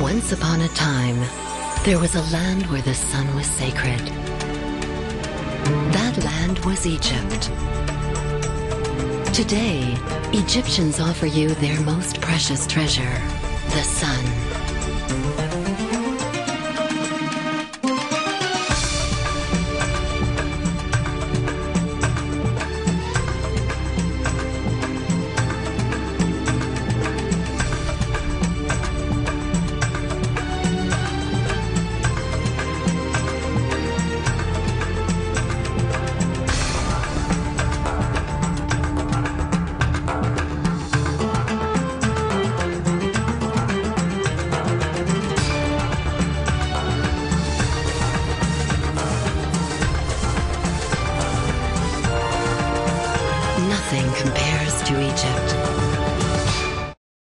Once upon a time, there was a land where the sun was sacred. That land was Egypt. Today, Egyptians offer you their most precious treasure, the sun. nothing compares to Egypt.